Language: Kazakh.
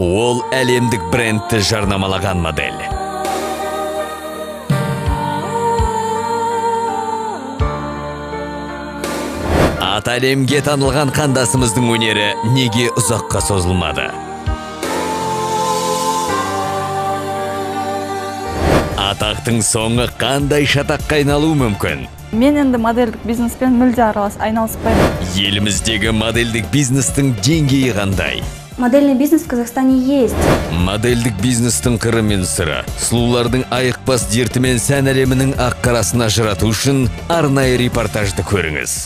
ол әлемдік брендті жарнамалаған модель. Ат әлемге танылған қандасымыздың өнері неге ұзаққа созылмады? Атақтың соңы қандай шатаққа айналуы мүмкін? Мен енді модельдік бизнеспен мүлде аралас айналыспаймын. Еліміздегі модельдік бизнестің деңгейі қандай? модельный бизнес в Казахстане есть. Модельдік бизнестің қыры мен сыры. Сұлулардың айықпас дерті мен сән әлемінің ақ қарасын ажырату үшін арнайы репортажды көріңіз.